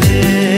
perder.